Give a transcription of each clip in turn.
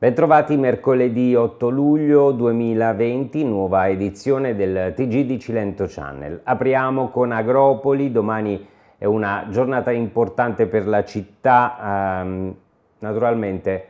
Bentrovati mercoledì 8 luglio 2020, nuova edizione del TG di Cilento Channel. Apriamo con Agropoli, domani è una giornata importante per la città, ehm, naturalmente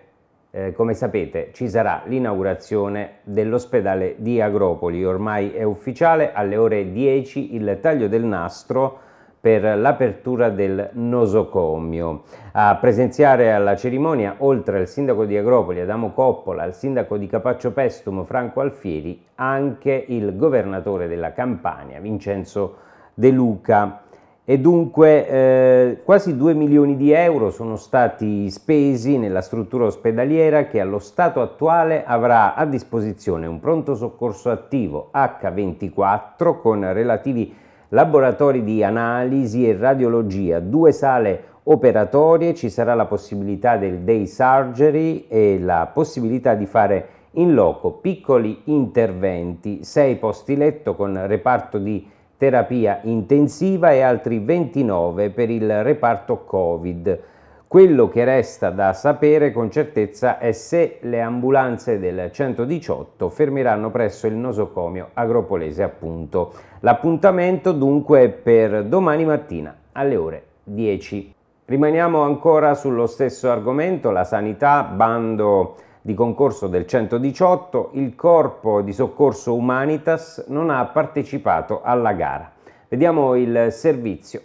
eh, come sapete ci sarà l'inaugurazione dell'ospedale di Agropoli, ormai è ufficiale, alle ore 10 il taglio del nastro per l'apertura del nosocomio. A presenziare alla cerimonia, oltre al sindaco di Agropoli Adamo Coppola, al sindaco di Capaccio Pestum Franco Alfieri, anche il governatore della Campania Vincenzo De Luca. E dunque eh, quasi 2 milioni di euro sono stati spesi nella struttura ospedaliera che allo stato attuale avrà a disposizione un pronto soccorso attivo H24 con relativi laboratori di analisi e radiologia, due sale operatorie, ci sarà la possibilità del day surgery e la possibilità di fare in loco piccoli interventi, sei posti letto con reparto di terapia intensiva e altri 29 per il reparto Covid. Quello che resta da sapere con certezza è se le ambulanze del 118 fermeranno presso il nosocomio agropolese appunto. L'appuntamento dunque è per domani mattina alle ore 10. Rimaniamo ancora sullo stesso argomento, la sanità, bando di concorso del 118, il corpo di soccorso Humanitas non ha partecipato alla gara. Vediamo il servizio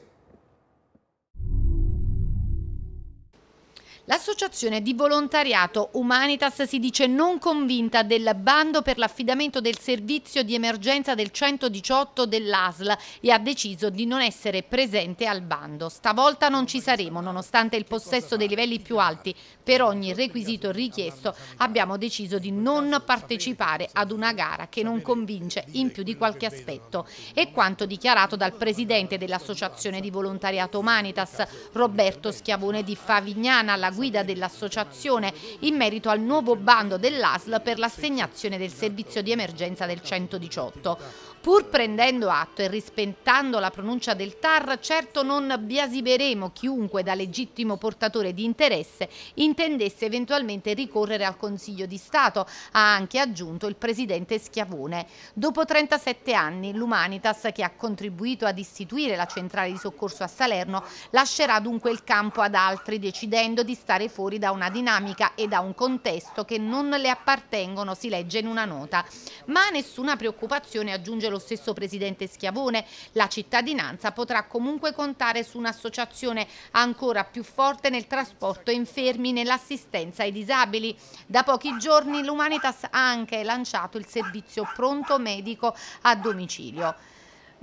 L'associazione di volontariato Humanitas si dice non convinta del bando per l'affidamento del servizio di emergenza del 118 dell'ASL e ha deciso di non essere presente al bando. Stavolta non ci saremo, nonostante il possesso dei livelli più alti per ogni requisito richiesto, abbiamo deciso di non partecipare ad una gara che non convince in più di qualche aspetto. È quanto dichiarato dal presidente dell'associazione di volontariato Humanitas, Roberto Schiavone di Favignana, alla guida dell'associazione in merito al nuovo bando dell'ASL per l'assegnazione del servizio di emergenza del 118. Pur prendendo atto e rispettando la pronuncia del TAR, certo non biasimeremo chiunque da legittimo portatore di interesse intendesse eventualmente ricorrere al Consiglio di Stato, ha anche aggiunto il presidente Schiavone. Dopo 37 anni, l'Umanitas, che ha contribuito ad istituire la centrale di soccorso a Salerno, lascerà dunque il campo ad altri, decidendo di stare fuori da una dinamica e da un contesto che non le appartengono, si legge in una nota. Ma nessuna preoccupazione, aggiunge lo stesso presidente Schiavone, la cittadinanza potrà comunque contare su un'associazione ancora più forte nel trasporto infermi nell'assistenza ai disabili. Da pochi giorni l'Umanitas ha anche lanciato il servizio pronto medico a domicilio.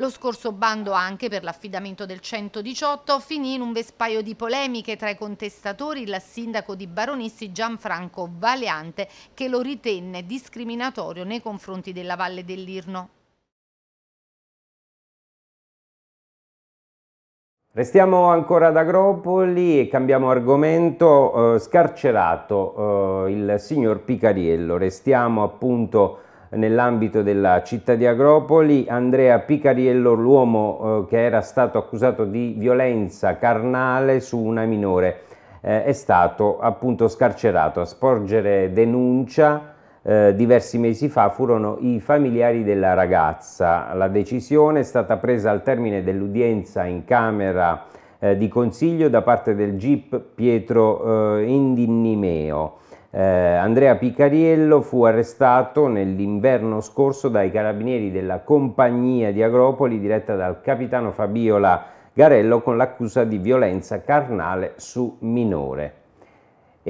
Lo scorso bando anche per l'affidamento del 118 finì in un vespaio di polemiche tra i contestatori il sindaco di Baronissi Gianfranco Valeante che lo ritenne discriminatorio nei confronti della Valle dell'Irno. Restiamo ancora ad Agropoli e cambiamo argomento, eh, scarcerato eh, il signor Picariello, restiamo appunto nell'ambito della città di Agropoli, Andrea Picariello, l'uomo eh, che era stato accusato di violenza carnale su una minore, eh, è stato appunto scarcerato. A sporgere denuncia eh, diversi mesi fa furono i familiari della ragazza. La decisione è stata presa al termine dell'udienza in Camera eh, di Consiglio da parte del GIP Pietro eh, Indinnimeo. Eh, Andrea Picariello fu arrestato nell'inverno scorso dai carabinieri della compagnia di Agropoli diretta dal capitano Fabiola Garello con l'accusa di violenza carnale su minore.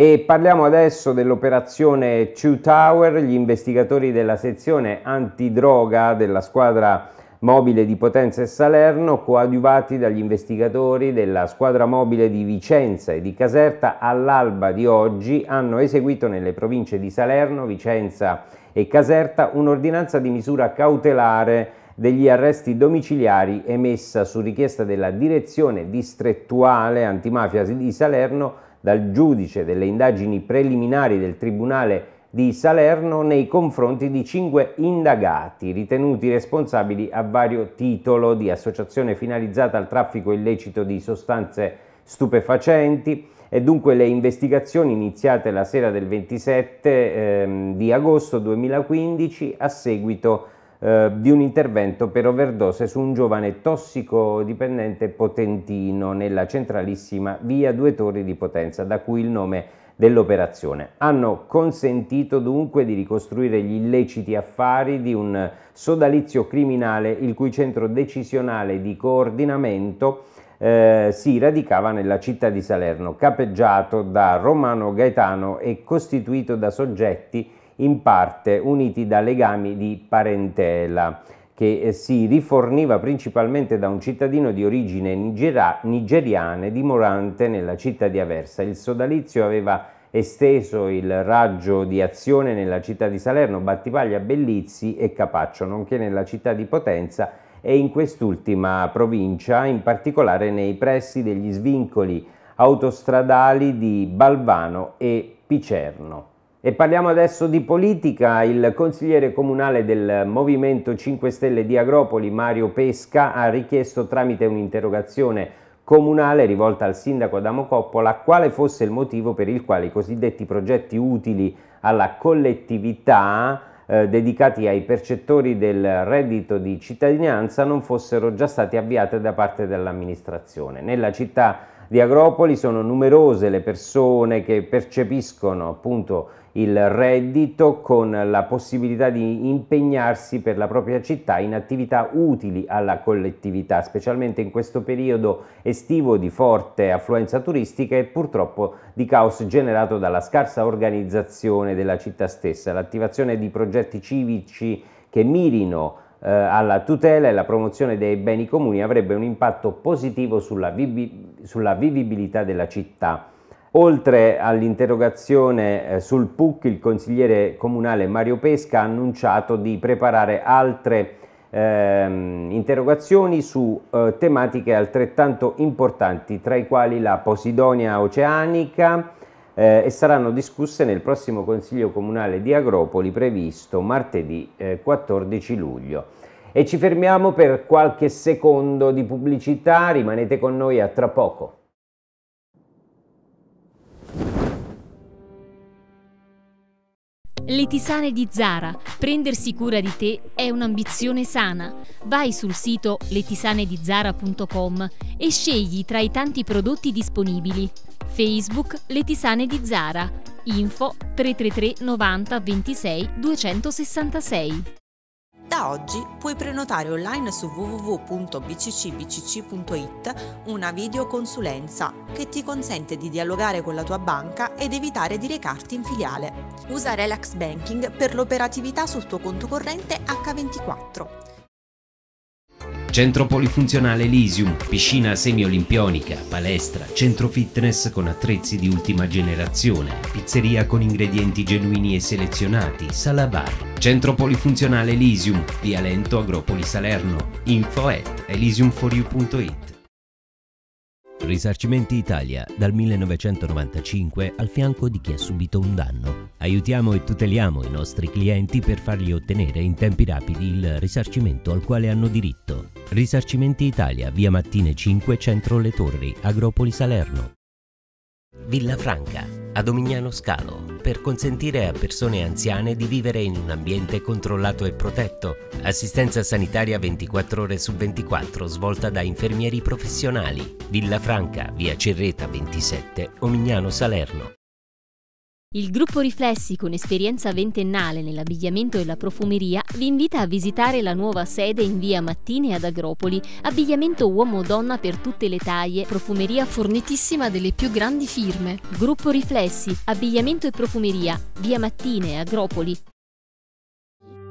E parliamo adesso dell'operazione Two Tower, gli investigatori della sezione antidroga della squadra mobile di Potenza e Salerno, coadiuvati dagli investigatori della squadra mobile di Vicenza e di Caserta, all'alba di oggi hanno eseguito nelle province di Salerno, Vicenza e Caserta un'ordinanza di misura cautelare degli arresti domiciliari emessa su richiesta della direzione distrettuale antimafia di Salerno dal giudice delle indagini preliminari del Tribunale di Salerno nei confronti di cinque indagati ritenuti responsabili a vario titolo di associazione finalizzata al traffico illecito di sostanze stupefacenti, e dunque le investigazioni iniziate la sera del 27 ehm, di agosto 2015 a seguito eh, di un intervento per overdose su un giovane tossicodipendente potentino nella centralissima via Due Torri di Potenza, da cui il nome dell'operazione. Hanno consentito dunque di ricostruire gli illeciti affari di un sodalizio criminale il cui centro decisionale di coordinamento eh, si radicava nella città di Salerno, capeggiato da Romano Gaetano e costituito da soggetti in parte uniti da legami di parentela che eh, si riforniva principalmente da un cittadino di origine nigeriane dimorante nella città di Aversa. Il sodalizio aveva esteso il raggio di azione nella città di Salerno, Battipaglia, Bellizzi e Capaccio, nonché nella città di Potenza e in quest'ultima provincia, in particolare nei pressi degli svincoli autostradali di Balvano e Picerno. E parliamo adesso di politica. Il consigliere comunale del Movimento 5 Stelle di Agropoli, Mario Pesca, ha richiesto tramite un'interrogazione comunale rivolta al sindaco Adamo Coppola quale fosse il motivo per il quale i cosiddetti progetti utili alla collettività eh, dedicati ai percettori del reddito di cittadinanza non fossero già stati avviati da parte dell'amministrazione. Nella città di Agropoli sono numerose le persone che percepiscono appunto il reddito con la possibilità di impegnarsi per la propria città in attività utili alla collettività, specialmente in questo periodo estivo di forte affluenza turistica e purtroppo di caos generato dalla scarsa organizzazione della città stessa. L'attivazione di progetti civici che mirino eh, alla tutela e alla promozione dei beni comuni avrebbe un impatto positivo sulla, vivi sulla vivibilità della città. Oltre all'interrogazione eh, sul PUC, il consigliere comunale Mario Pesca ha annunciato di preparare altre ehm, interrogazioni su eh, tematiche altrettanto importanti, tra i quali la Posidonia oceanica, eh, e saranno discusse nel prossimo Consiglio Comunale di Agropoli previsto martedì 14 eh, luglio. E ci fermiamo per qualche secondo di pubblicità, rimanete con noi a tra poco. Le tisane di Zara. Prendersi cura di te è un'ambizione sana. Vai sul sito letisanedizara.com e scegli tra i tanti prodotti disponibili. Facebook Le Tisane di Zara. Info 333 90 26 266. Da oggi puoi prenotare online su www.bccbcc.it una videoconsulenza che ti consente di dialogare con la tua banca ed evitare di recarti in filiale. Usa Relax Banking per l'operatività sul tuo conto corrente H24. Centro polifunzionale Elysium, piscina semi-olimpionica, palestra, centro fitness con attrezzi di ultima generazione, pizzeria con ingredienti genuini e selezionati, sala bar. Centro polifunzionale Elysium, via Lento, Agropoli Salerno. Info at elysiumforyou.it Risarcimenti Italia, dal 1995 al fianco di chi ha subito un danno. Aiutiamo e tuteliamo i nostri clienti per fargli ottenere in tempi rapidi il risarcimento al quale hanno diritto. Risarcimenti Italia, via Mattine 5, Centro Le Torri, Agropoli Salerno. Villa Franca, a Domignano Scalo, per consentire a persone anziane di vivere in un ambiente controllato e protetto. Assistenza sanitaria 24 ore su 24 svolta da infermieri professionali. Villa Franca, via Cerreta 27, Omignano Salerno. Il gruppo Riflessi, con esperienza ventennale nell'abbigliamento e la profumeria, vi invita a visitare la nuova sede in via Mattine ad Agropoli. Abbigliamento uomo-donna per tutte le taglie, profumeria fornitissima delle più grandi firme. Gruppo Riflessi, abbigliamento e profumeria, via Mattine, Agropoli.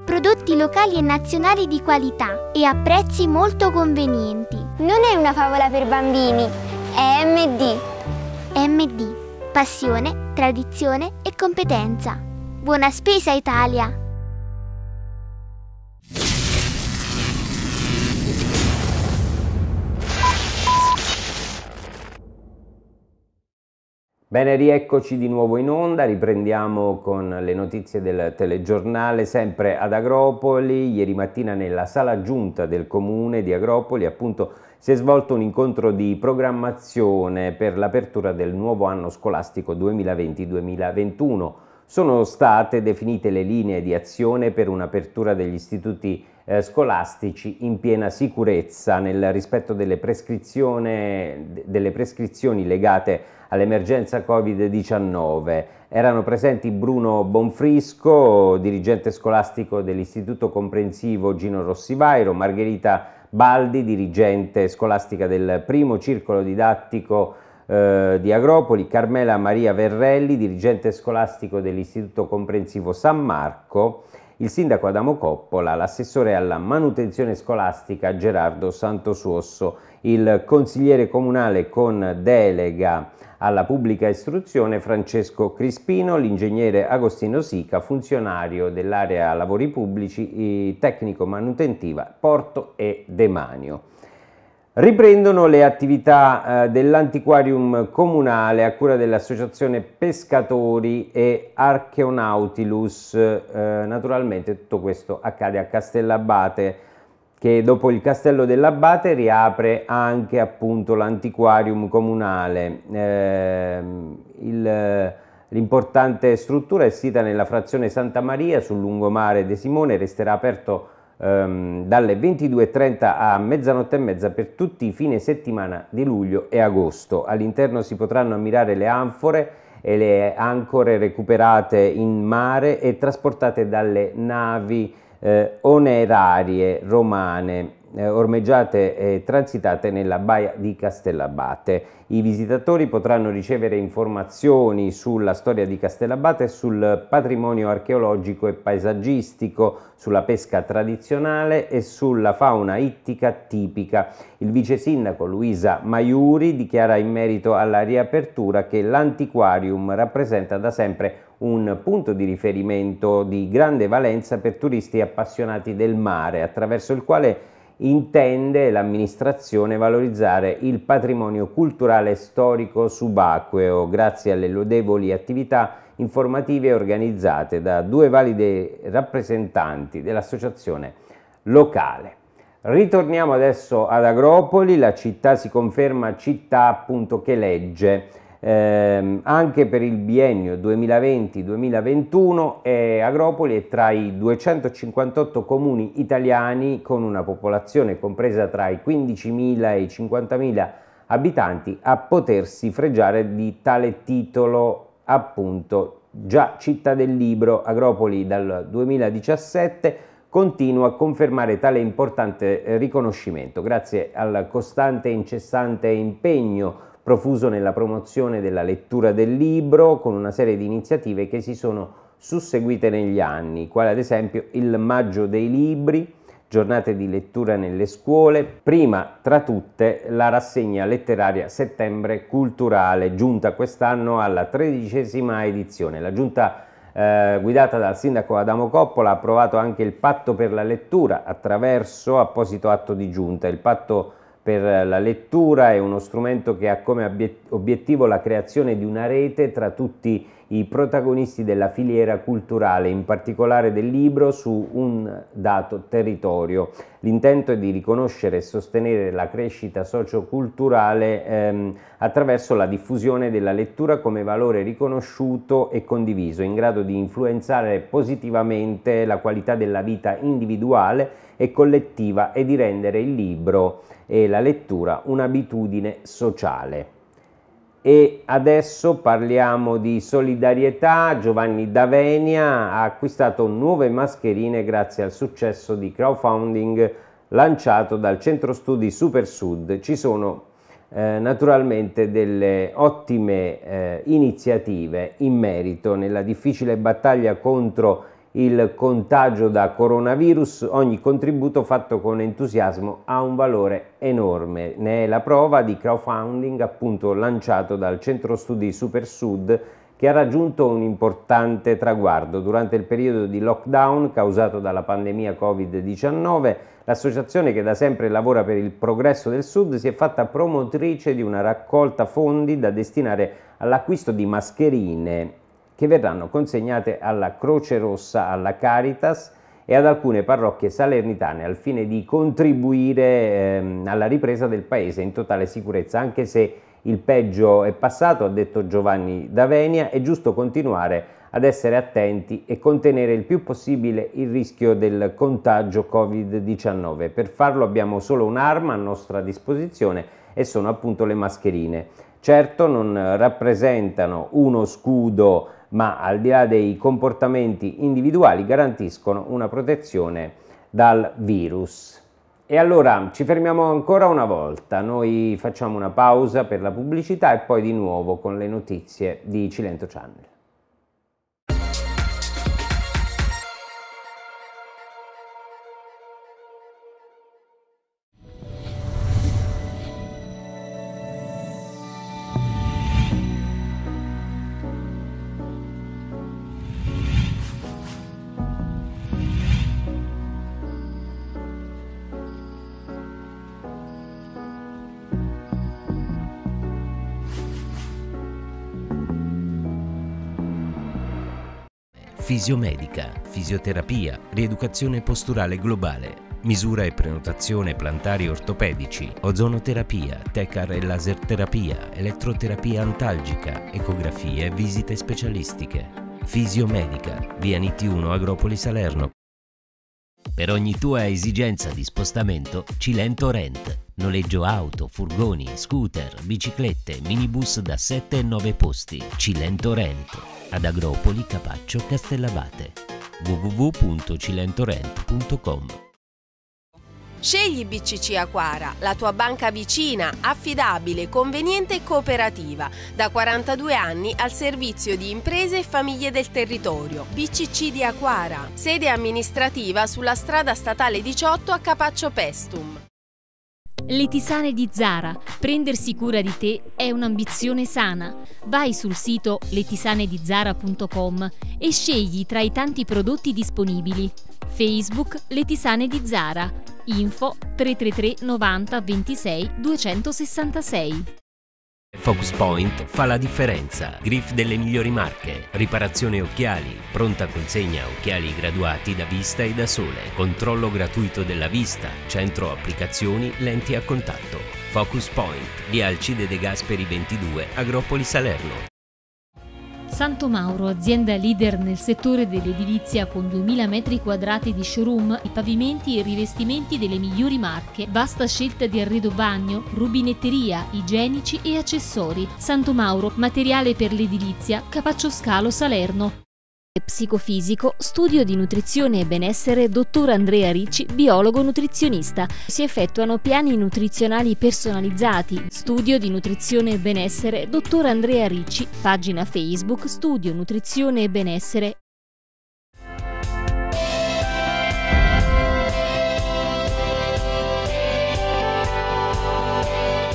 Prodotti locali e nazionali di qualità e a prezzi molto convenienti. Non è una favola per bambini, è MD. MD passione, tradizione e competenza. Buona spesa Italia! Bene, rieccoci di nuovo in onda, riprendiamo con le notizie del telegiornale, sempre ad Agropoli. Ieri mattina nella sala giunta del comune di Agropoli appunto si è svolto un incontro di programmazione per l'apertura del nuovo anno scolastico 2020-2021. Sono state definite le linee di azione per un'apertura degli istituti eh, scolastici in piena sicurezza nel rispetto delle, delle prescrizioni legate all'emergenza Covid-19. Erano presenti Bruno Bonfrisco, dirigente scolastico dell'Istituto Comprensivo Gino Rossivairo, Margherita Baldi, dirigente scolastica del primo circolo didattico eh, di Agropoli, Carmela Maria Verrelli, dirigente scolastico dell'Istituto Comprensivo San Marco, il sindaco Adamo Coppola, l'assessore alla manutenzione scolastica Gerardo Santosuosso, il consigliere comunale con delega alla pubblica istruzione Francesco Crispino, l'ingegnere Agostino Sica, funzionario dell'area lavori pubblici, tecnico manutentiva Porto e Demanio. Riprendono le attività eh, dell'antiquarium comunale a cura dell'associazione Pescatori e Archeonautilus. Eh, naturalmente tutto questo accade a Castellabate che dopo il Castello dell'Abate riapre anche appunto l'antiquarium comunale. Eh, l'importante struttura è sita nella frazione Santa Maria sul lungomare De Simone resterà aperto ehm, dalle 22.30 a mezzanotte e mezza per tutti i fine settimana di luglio e agosto. All'interno si potranno ammirare le anfore e le ancore recuperate in mare e trasportate dalle navi eh, onerarie romane eh, ormeggiate e transitate nella baia di Castellabate. I visitatori potranno ricevere informazioni sulla storia di Castellabate, sul patrimonio archeologico e paesaggistico, sulla pesca tradizionale e sulla fauna ittica tipica. Il vice sindaco Luisa Maiuri dichiara in merito alla riapertura che l'antiquarium rappresenta da sempre un punto di riferimento di grande valenza per turisti appassionati del mare, attraverso il quale intende l'amministrazione valorizzare il patrimonio culturale storico subacqueo grazie alle lodevoli attività informative organizzate da due valide rappresentanti dell'associazione locale. Ritorniamo adesso ad Agropoli, la città si conferma città appunto che legge eh, anche per il biennio 2020-2021 eh, Agropoli è tra i 258 comuni italiani con una popolazione compresa tra i 15.000 e i 50.000 abitanti a potersi fregiare di tale titolo appunto già città del libro. Agropoli dal 2017 continua a confermare tale importante eh, riconoscimento. Grazie al costante e incessante impegno profuso nella promozione della lettura del libro con una serie di iniziative che si sono susseguite negli anni, quale ad esempio il Maggio dei Libri, giornate di lettura nelle scuole, prima tra tutte la rassegna letteraria Settembre Culturale, giunta quest'anno alla tredicesima edizione. La giunta eh, guidata dal sindaco Adamo Coppola ha approvato anche il patto per la lettura attraverso apposito atto di giunta. Il patto per la lettura, è uno strumento che ha come obiettivo la creazione di una rete tra tutti i protagonisti della filiera culturale, in particolare del libro, su un dato territorio. L'intento è di riconoscere e sostenere la crescita socioculturale ehm, attraverso la diffusione della lettura come valore riconosciuto e condiviso, in grado di influenzare positivamente la qualità della vita individuale e collettiva e di rendere il libro e la lettura un'abitudine sociale. E adesso parliamo di solidarietà. Giovanni Davenia ha acquistato nuove mascherine grazie al successo di crowdfunding lanciato dal centro studi Super Sud. Ci sono eh, naturalmente delle ottime eh, iniziative in merito nella difficile battaglia contro il contagio da coronavirus, ogni contributo fatto con entusiasmo ha un valore enorme. Ne è la prova di crowdfunding appunto lanciato dal Centro Studi Super Sud che ha raggiunto un importante traguardo. Durante il periodo di lockdown causato dalla pandemia Covid-19, l'associazione che da sempre lavora per il progresso del Sud si è fatta promotrice di una raccolta fondi da destinare all'acquisto di mascherine che verranno consegnate alla Croce Rossa, alla Caritas e ad alcune parrocchie salernitane al fine di contribuire ehm, alla ripresa del paese in totale sicurezza, anche se il peggio è passato, ha detto Giovanni Davenia, è giusto continuare ad essere attenti e contenere il più possibile il rischio del contagio Covid-19. Per farlo abbiamo solo un'arma a nostra disposizione e sono appunto le mascherine. Certo non rappresentano uno scudo ma al di là dei comportamenti individuali garantiscono una protezione dal virus. E allora ci fermiamo ancora una volta, noi facciamo una pausa per la pubblicità e poi di nuovo con le notizie di Cilento Channel. Fisiomedica, fisioterapia, rieducazione posturale globale, misura e prenotazione plantari ortopedici, ozonoterapia, tecar e laser terapia, elettroterapia antalgica, ecografie e visite specialistiche. Fisiomedica, via Nitti 1 Agropoli Salerno. Per ogni tua esigenza di spostamento, Cilento Rent. Noleggio auto, furgoni, scooter, biciclette, minibus da 7 e 9 posti. Cilento Rent ad Agropoli, Capaccio, Castellabate. www.cilentorent.com Scegli BCC Aquara, la tua banca vicina, affidabile, conveniente e cooperativa, da 42 anni al servizio di imprese e famiglie del territorio. BCC di Aquara, sede amministrativa sulla strada statale 18 a Capaccio Pestum. Le tisane di Zara. Prendersi cura di te è un'ambizione sana. Vai sul sito letisanedizara.com e scegli tra i tanti prodotti disponibili. Facebook Le Tisane di Zara. Info 333 90 26 266. Focus Point fa la differenza. Griff delle migliori marche, riparazione occhiali, pronta consegna occhiali graduati da vista e da sole, controllo gratuito della vista, centro applicazioni, lenti a contatto. Focus Point, via Alcide De Gasperi 22, Agropoli Salerno. Santo Mauro, azienda leader nel settore dell'edilizia con 2000 metri quadrati di showroom, i pavimenti e i rivestimenti delle migliori marche, vasta scelta di arredo bagno, rubinetteria, igienici e accessori. Santo Mauro, materiale per l'edilizia, Capaccio Scalo Salerno. Psicofisico, studio di nutrizione e benessere, dottor Andrea Ricci, biologo nutrizionista. Si effettuano piani nutrizionali personalizzati. Studio di nutrizione e benessere, dottor Andrea Ricci, pagina Facebook Studio Nutrizione e Benessere.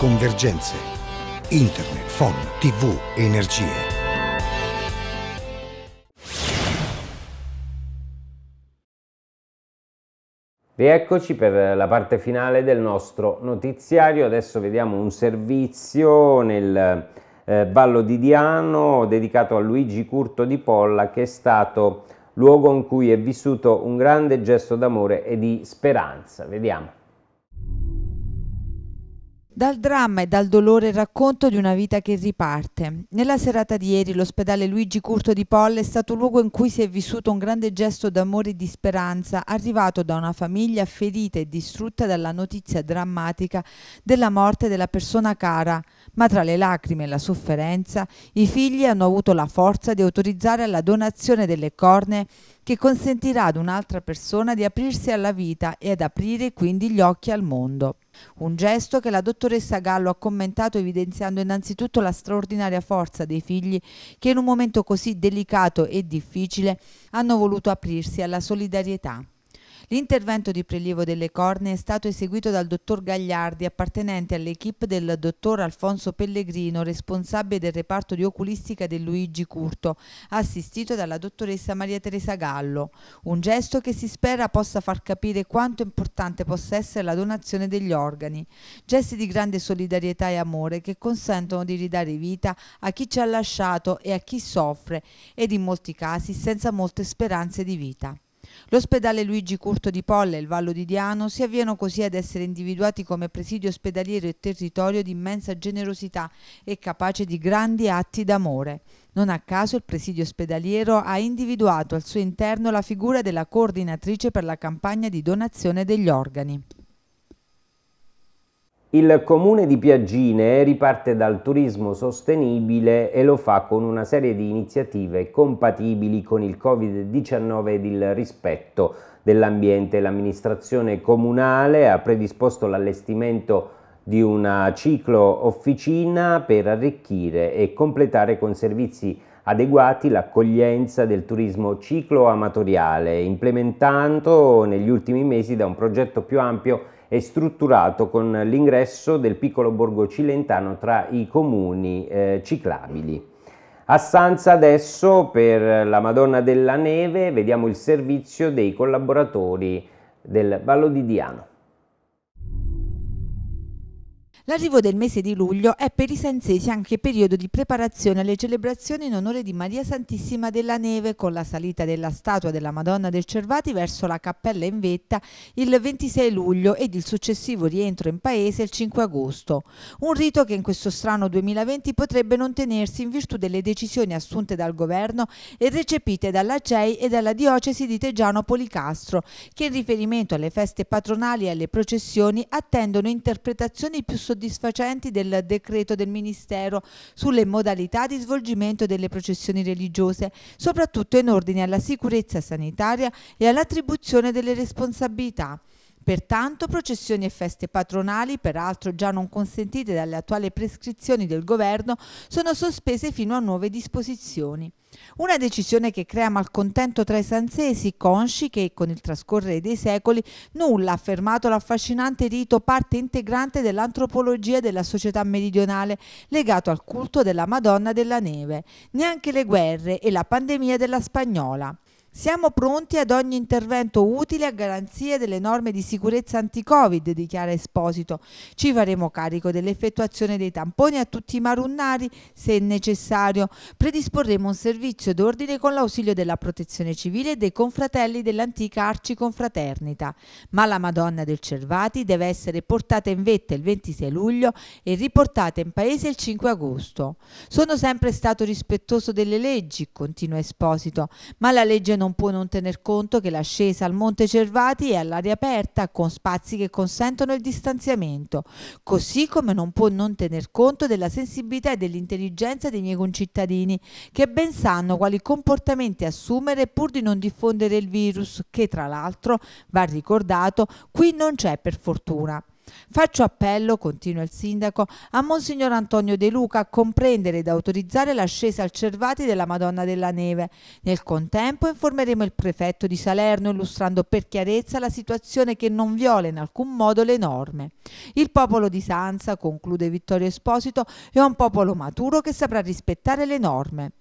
Convergenze. Internet, phone, tv, energie. Rieccoci per la parte finale del nostro notiziario, adesso vediamo un servizio nel eh, Vallo di Diano dedicato a Luigi Curto di Polla che è stato luogo in cui è vissuto un grande gesto d'amore e di speranza. Vediamo. Dal dramma e dal dolore il racconto di una vita che riparte. Nella serata di ieri l'ospedale Luigi Curto di Polle è stato luogo in cui si è vissuto un grande gesto d'amore e di speranza arrivato da una famiglia ferita e distrutta dalla notizia drammatica della morte della persona cara, ma tra le lacrime e la sofferenza i figli hanno avuto la forza di autorizzare la donazione delle cornee che consentirà ad un'altra persona di aprirsi alla vita e ad aprire quindi gli occhi al mondo. Un gesto che la dottoressa Gallo ha commentato evidenziando innanzitutto la straordinaria forza dei figli che in un momento così delicato e difficile hanno voluto aprirsi alla solidarietà. L'intervento di prelievo delle cornee è stato eseguito dal dottor Gagliardi, appartenente all'equipe del dottor Alfonso Pellegrino, responsabile del reparto di oculistica del Luigi Curto, assistito dalla dottoressa Maria Teresa Gallo. Un gesto che si spera possa far capire quanto importante possa essere la donazione degli organi. Gesti di grande solidarietà e amore che consentono di ridare vita a chi ci ha lasciato e a chi soffre ed in molti casi senza molte speranze di vita. L'ospedale Luigi Curto di Polle e il Vallo di Diano si avviano così ad essere individuati come presidio ospedaliero e territorio di immensa generosità e capace di grandi atti d'amore. Non a caso il presidio ospedaliero ha individuato al suo interno la figura della coordinatrice per la campagna di donazione degli organi. Il comune di Piaggine riparte dal turismo sostenibile e lo fa con una serie di iniziative compatibili con il Covid-19 ed il rispetto dell'ambiente. L'amministrazione comunale ha predisposto l'allestimento di una ciclo officina per arricchire e completare con servizi adeguati l'accoglienza del turismo ciclo amatoriale, implementando negli ultimi mesi da un progetto più ampio è strutturato con l'ingresso del piccolo borgo cilentano tra i comuni eh, ciclabili. A Sanza adesso per la Madonna della Neve vediamo il servizio dei collaboratori del Vallo di Diano. L'arrivo del mese di luglio è per i sanzesi anche periodo di preparazione alle celebrazioni in onore di Maria Santissima della Neve con la salita della statua della Madonna del Cervati verso la cappella in vetta il 26 luglio ed il successivo rientro in paese il 5 agosto. Un rito che in questo strano 2020 potrebbe non tenersi in virtù delle decisioni assunte dal governo e recepite dalla CEI e dalla diocesi di Teggiano Policastro che in riferimento alle feste patronali e alle processioni attendono interpretazioni più soddisfacenti soddisfacenti del decreto del Ministero sulle modalità di svolgimento delle processioni religiose, soprattutto in ordine alla sicurezza sanitaria e all'attribuzione delle responsabilità. Pertanto processioni e feste patronali, peraltro già non consentite dalle attuali prescrizioni del governo, sono sospese fino a nuove disposizioni. Una decisione che crea malcontento tra i sanzesi, consci che con il trascorrere dei secoli nulla ha fermato l'affascinante rito parte integrante dell'antropologia della società meridionale legato al culto della Madonna della Neve, neanche le guerre e la pandemia della spagnola. Siamo pronti ad ogni intervento utile a garanzia delle norme di sicurezza anti-Covid, dichiara Esposito. Ci faremo carico dell'effettuazione dei tamponi a tutti i marunnari, se necessario. Predisporremo un servizio d'ordine con l'ausilio della protezione civile e dei confratelli dell'antica Arciconfraternita. Ma la Madonna del Cervati deve essere portata in vetta il 26 luglio e riportata in paese il 5 agosto. Sono sempre stato rispettoso delle leggi, continua Esposito, ma la legge non non può non tener conto che l'ascesa al Monte Cervati è all'aria aperta con spazi che consentono il distanziamento, così come non può non tener conto della sensibilità e dell'intelligenza dei miei concittadini, che ben sanno quali comportamenti assumere pur di non diffondere il virus, che tra l'altro, va ricordato, qui non c'è per fortuna. Faccio appello, continua il sindaco, a Monsignor Antonio De Luca a comprendere ed autorizzare l'ascesa al Cervati della Madonna della Neve. Nel contempo informeremo il prefetto di Salerno illustrando per chiarezza la situazione che non viola in alcun modo le norme. Il popolo di Sanza, conclude Vittorio Esposito, è un popolo maturo che saprà rispettare le norme.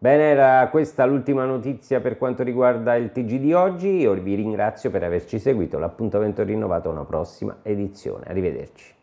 Bene, era questa l'ultima notizia per quanto riguarda il TG di oggi. Io vi ringrazio per averci seguito. L'appuntamento è rinnovato a una prossima edizione. Arrivederci.